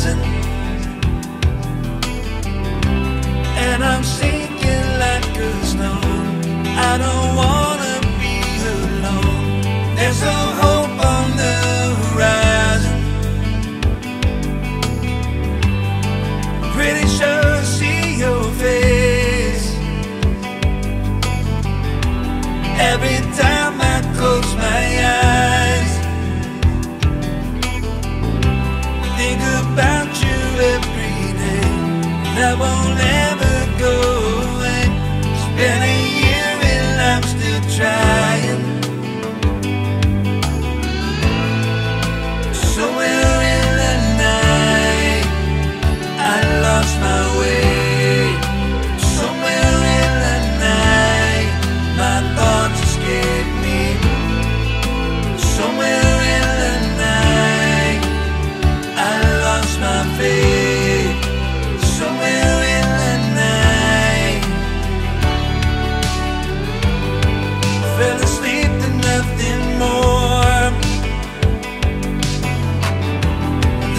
present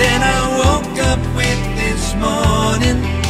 Then I woke up with this morning